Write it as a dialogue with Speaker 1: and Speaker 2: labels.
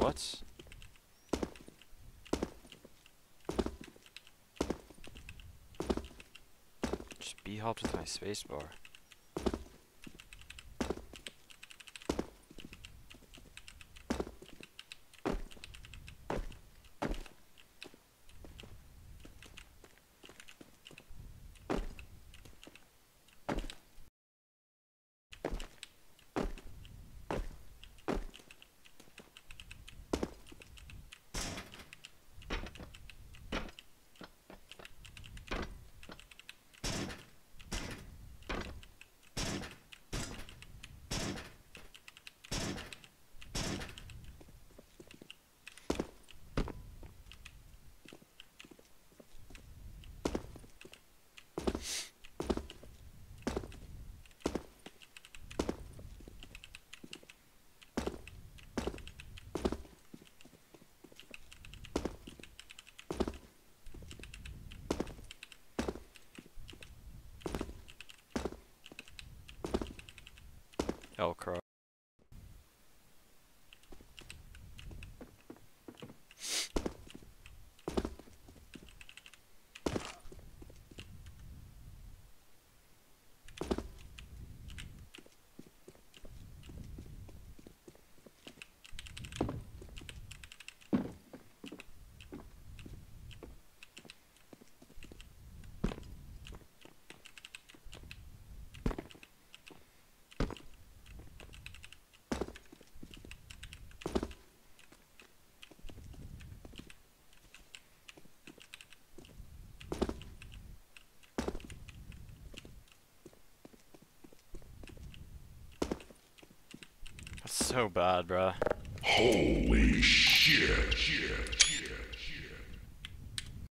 Speaker 1: bullets. Just be helped with my spacebar. Velcro. So bad, bruh.
Speaker 2: Holy shit. shit.